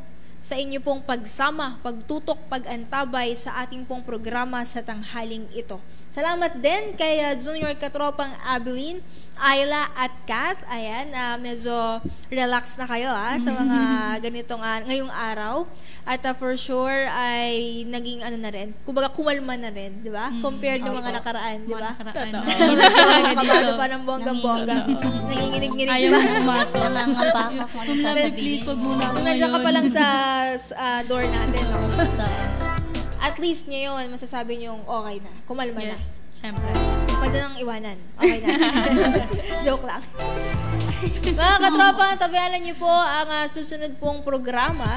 sa inyo pong pagsama, pagtutok, pag-antabay sa ating pong programa sa tanghaling ito. Salamat din kay uh, Junior Katropang Abilene, Ayla at Kath. Ayan, ah, medyo relax na kayo ah, sa mga ganitong ah, ngayong araw. At ah, for sure ay naging ano na rin, kumbaga kumalma na rin, di ba? Compared ng mga nakaraan, di ba? Mga nakaraan. Kabado pa ng bonggang-bongga. Nanginginig-nginig Ayaw mo pumasok. Nangangamba ako kung ano sasabihin. please, wag muna Kung nandiyan ka pa lang sa ah, door natin, no? Ito. At least ngayon, masasabi niyong okay na. Kumalma na. Yes, syempre. Pwede nang iwanan. Okay na. Joke lang. Mga katropa, tabayanan niyo po ang ah, susunod pong programa.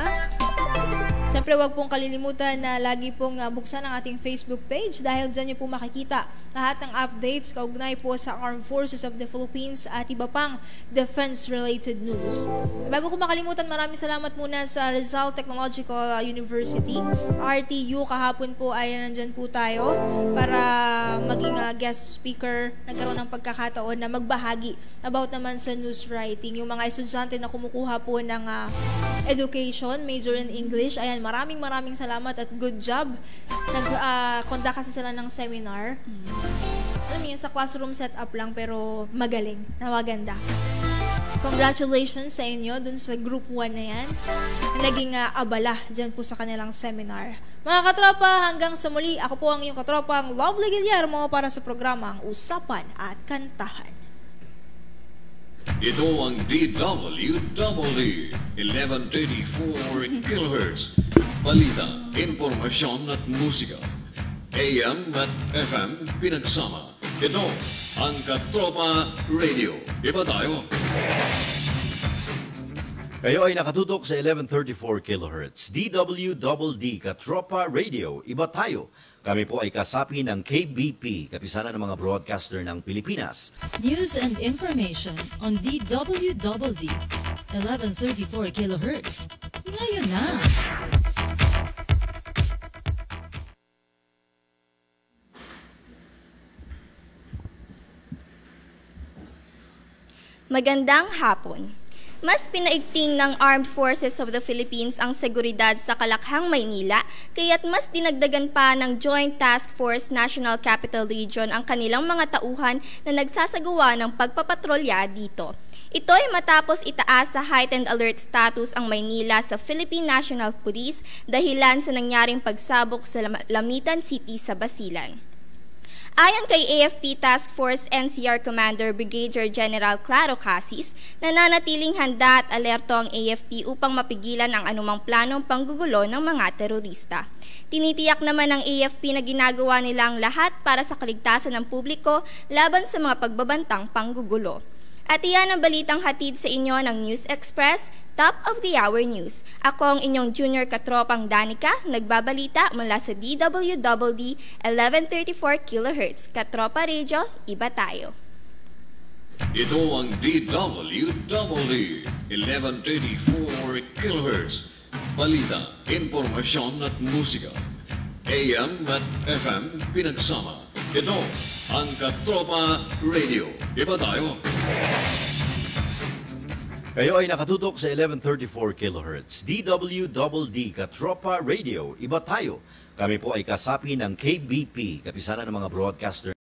Siyempre, wag pong kalilimutan na lagi pong ah, buksan ang ating Facebook page dahil dyan niyo po makikita lahat ng updates kaugnay po sa Armed Forces of the Philippines at iba pang defense-related news. Bago ko makalimutan, maraming salamat muna sa Rizal Technological University. RTU, kahapon po ay nandyan po tayo para maging ah, guest speaker. Nagkaroon ng pagkakataon na magbahagi about naman sa news writing. Yung mga estudyante na kumukuha po ng ah, education, major in English. Ayan, maraming maraming salamat at good job. Nag-conduct kasi sila ng seminar. Alam niyo, sa classroom setup lang pero magaling. Nawaganda. Congratulations sa inyo dun sa group 1 na yan na naging ah, abala dyan po sa kanilang seminar. Mga katropa, hanggang sa muli, ako po ang inyong katropang Lovely Guillermo para sa programang Usapan at Kantahan. Ito ang DWWD 1134 kHz. Balita, impormasyon at musika. AM at FM pinagsama. Ito ang Katropa Radio. Iba tayo. Kayo ay nakatutok sa 1134 kHz. DWDD Katropa Radio. Iba tayo. Kami po ay kasapi ng KBP, kapisanan ng mga broadcaster ng Pilipinas. News and information on DWDD 1134 kHz. Ngayon na! Magandang hapon. Mas pinaigting ng Armed Forces of the Philippines ang seguridad sa Kalakhang, Maynila, kaya't mas dinagdagan pa ng Joint Task Force National Capital Region ang kanilang mga tauhan na nagsasagawa ng pagpapatrolya dito. Ito ay matapos itaas sa heightened alert status ang Maynila sa Philippine National Police dahilan sa nangyaring pagsabog sa Lam- Lamitan City sa Basilan. Ayon kay AFP Task Force NCR Commander Brigadier General Claro Casis, nananatiling handa at alerto ang AFP upang mapigilan ang anumang planong panggugulo ng mga terorista. Tinitiyak naman ng AFP na ginagawa nila ang lahat para sa kaligtasan ng publiko laban sa mga pagbabantang panggugulo. At iyan ang balitang hatid sa inyo ng News Express, Top of the Hour News. Ako ang inyong junior katropang Danica, nagbabalita mula sa DWWD 1134 kHz. Katropa Radio, iba tayo. Ito ang DWWD 1134 kHz. Balita, impormasyon at musika. AM at FM pinagsama. Ito ang Katropa Radio. Iba tayo. Kayo ay nakatutok sa 1134 kHz. DWDD Katropa Radio. Iba tayo. Kami po ay kasapi ng KBP, kapisanan ng mga broadcaster